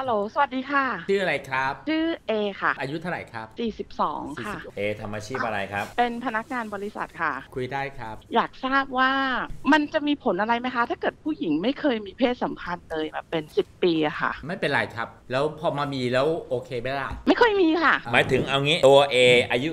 ฮัลโหล สวัสดีค่ะ ชื่ออะไรครับ ชื่อเอค่ะ อายุเท่าไหร่ครับ 42 ค่ะ เอทำอาชีพอะไรครับ เป็นพนักงานบริษัทค่ะ คุยได้ครับ อยากทราบว่ามันจะมีผลอะไรไหมคะ ถ้าเกิดผู้หญิงไม่เคยมีเพศสัมพันธ์เลยมาเป็น 10 ปีอะค่ะ ไม่เป็นไรครับ แล้วพอมามีแล้วโอเคไหมล่ะไม่เค ยมีค่ะ หมายถึงเอางี้ตัว A อายุ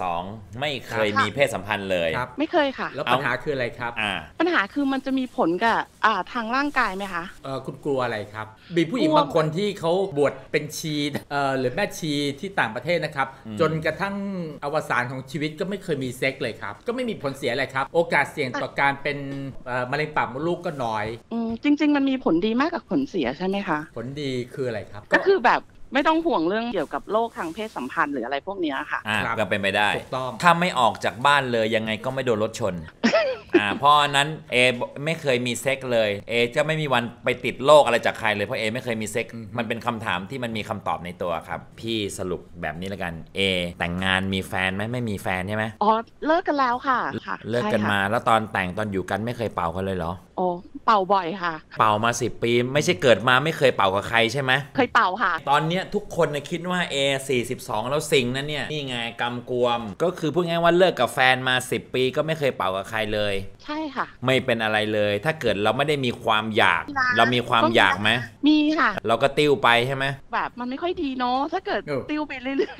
42 ไม่เคยครับมีเพศสัมพันธ์เลยครับ ไม่เคยค่ะ แล้วปัญหาคืออะไรครับ อ่า ปัญหาคือมันจะมีผลกับอ่าทางร่างกายไหมคะเออคุณกลัวอะไรครับ มีผู้หญิงกลัวบางคนที่เขาบวชเป็นชีเอ่อหรือแม่ชีที่ต่างประเทศนะครับอืมจนกระทั่งอวสานของชีวิตก็ไม่เคยมีเซ็กเลยครับ ก็ไม่มีผลเสียอะไรครับ โอกาสเสี่ยงต่อการเป็นเอ่อมะเร็งปากมดลูกก็น้อย อืมจริง ๆ มันมีผลดีมากกับผลเสียใช่ไหมคะ ผลดีคืออะไรครับ ก็คือแบบ ไม่ต้องห่วงเรื่องเกี่ยวกับโรคทางเพศสัมพันธ์หรืออะไรพวกเนี้ยค่ะ อ่าครับก็เป็นไปได้ ถูกต้อง ถ้าไม่ออกจากบ้านเลยยังไงก็ไม่โดนรถชน อ่าเพราะฉะนั้นเอไม่เคยมีเซ็กเลย เอจะไม่มีวันไปติดโรคอะไรจากใครเลยเพราะเอไม่เคยมีเซ็กอืมมันเป็นคำถามที่มันมีคำตอบในตัวครับ พี่สรุปแบบนี้แล้วกันเอแต่งงานมีแฟนไหมไม่มีแฟนใช่ไหมอ๋อเลิกกันแล้วค่ะค่ะเลิกกันใช่ค่ะมาแล้วตอนแต่งตอนอยู่กันไม่เคยเป่ากันเลยเหรอ โอ้ เป่าบ่อยค่ะ เป่ามาสิปี ไม่ใช่เกิดมาไม่เคยเป่ากับใครใช่ไหมเคยเป่าค่ะ ตอนเนี้ยทุกคนนะคิดว่า A 42แล้วสิงนะเนี่ยนี่ไงกำกวม ก็คือพูดง่ายๆว่าเลิกกับแฟนมา 10 ปีก็ไม่เคยเป่ากับใครเลย ใช่ค่ะ ไม่เป็นอะไรเลย ถ้าเกิดเราไม่ได้มีความอยากนะเรามีความอยากไหมมีค่ะ เราก็ติ้วไปใช่ไหมแบบมันไม่ค่อยดีเนาะถ้าเกิดเออติ้วไปเรื่อย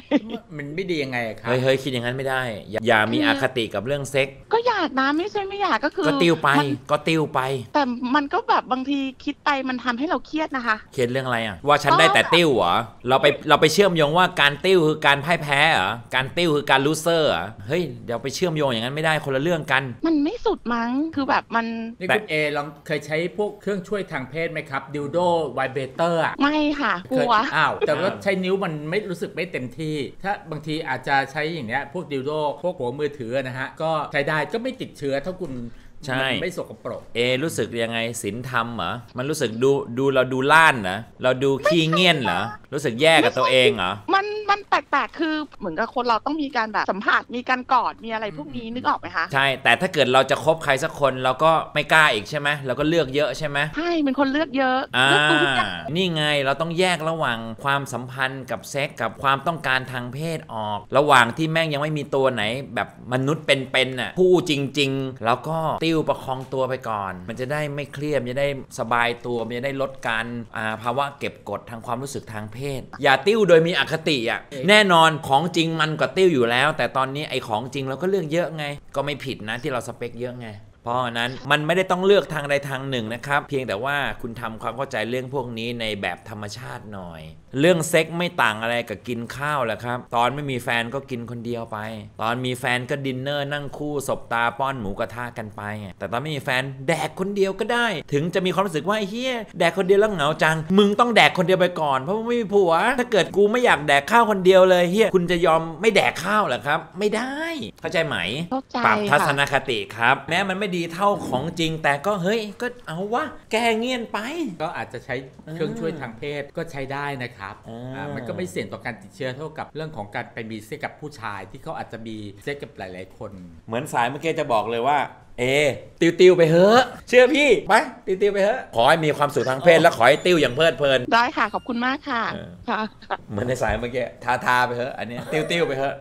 มันไม่ดียังไงอะครับเฮ้ยเฮ้ยคิดอย่างนั้นไม่ได้ อย่าอย่ามีอคติกับเรื่องเซ็กๆก็อยากนะไม่ใช่ไม่อยากก็คือก็ติ้วไปมันก็ติ้วไปแต่มันก็แบบบางทีคิดไปมันทำให้เราเครียดนะคะ เครียดเรื่องอะไรอะ ว่าฉันได้แต่ติ้วเหรอ เราไปเราไปเชื่อมโยงว่าการติ้วคือการพ่ายแพ้เหรอ การติ้วคือการลูเซอร์เหรอ เฮ้ยเดี๋ยวไปเชื่อมโยงอย่างนั้นไม่ได้คนละเรื่องกัน มันไม่สุดมั้ง คือแบบมัน นี่แบคุบณเอลองเคยใช้พวกเครื่องช่วยทางเพศไหมครับ ดิวโดไวเบเตอร์อะไม่ค่ะกเคลัยวอ้าว แต่ว่าอ้าวใช้นิ้วมันไม่รู้สึกไม่เต็มที่ ถ้าบางทีอาจจะใช้อย่างเนี้ยพวกดิวโดพวกหัวมือถือนะฮะ ก็ใช้ได้ก็ไม่ติดเชื้อถ้าคุณ ใช่มันไม่สกปรกเอรู้สึกยังไงศีลธรรมเหรอมันรู้สึกดูดูเราดูล้านเหรอเราดูขี้เงียนเหรอรู้สึกแย่กับตัวเองเหรอ มันมันแปลกๆคือเหมือนกับคนเราต้องมีการแบบสัมผัสมีการกอดมีอะไรพวกนี้นึกออกไหมคะใช่ แต่ถ้าเกิดเราจะคบใครสักคนเราก็ไม่กล้าอีกใช่ไหมเราก็เลือกเยอะใช่ไหมใช่เป็นคนเลือกเยอะอ่าเลือกดูทุกอย่างนี่ไงเราต้องแยกระหว่างความสัมพันธ์กับเซ็กกับความต้องการทางเพศออก ระหว่างที่แม่งยังไม่มีตัวไหน แบบมนุษย์เป็นๆน่ะผู้จริง ๆ แล้วก็ติ้วประคองตัวไปก่อน มันจะได้ไม่เครียดมันจะได้สบายตัวมันจะได้ลดการอ่าภาวะเก็บกดทางความรู้สึกทางเพศ อย่าติ้วโดยมีอคติอะเอ๊ะแน่นอนของจริงมันกว่าติ้วอยู่แล้ว แต่ตอนนี้ไอ้ของจริงเราก็เลือกเยอะไง ก็ไม่ผิดนะที่เราสเปคเยอะไง เพราะฉะนั้นมันไม่ได้ต้องเลือกทางใดทางหนึ่งนะครับ เพียงแต่ว่าคุณทำความเข้าใจเรื่องพวกนี้ในแบบธรรมชาติหน่อย เรื่องเซ็กไม่ต่างอะไรกับกินข้าวแหละครับ ตอนไม่มีแฟนก็กินคนเดียวไป ตอนมีแฟนก็ดินเนอร์นั่งคู่สบตาป้อนหมูกระทะกันไป แต่ตอนไม่มีแฟนแดกคนเดียวก็ได้ ถึงจะมีความรู้สึกว่าไอ้เฮียแดกคนเดียวแล้วเหงาจัง มึงต้องแดกคนเดียวไปก่อนเพราะว่าไม่มีผัว ถ้าเกิดกูไม่อยากแดกข้าวคนเดียวเลยเฮียคุณจะยอมไม่แดกข้าวเหรอครับ ไม่ได้ เข้าใจไหมเข้าใจปรับทัศค่ะนคติครับ แม้มันไม่ดีเท่าของจริง แต่ก็เฮ้ยก็เอาวะแกเงียนไป ก็อาจจะใช้เครื่องช่วยทางเพศก็ใช้ได้นะครับอ่าอ่ามันก็ไม่เสี่ยงต่อการติดเชื้อเท่ากับเรื่องของการไปมีเซ็กกับผู้ชายที่เขาอาจจะมีเซ็กกับหลาย ๆ คน เหมือนสายเมื่อกี้จะบอกเลยว่าเอ ติวติวๆไปเถอะเชื่อพี่ไปติวติวๆไปเถอะขอให้มีความสุขทางเพศและขอให้ติวอย่างเพลิดเพลิน ได้ค่ะ ขอบคุณมากค่ะเออค่ะเหมือนในสายเมื่อกี้ทาทาๆไปเถอะอันเนี้ยติวติวๆไปเถอะ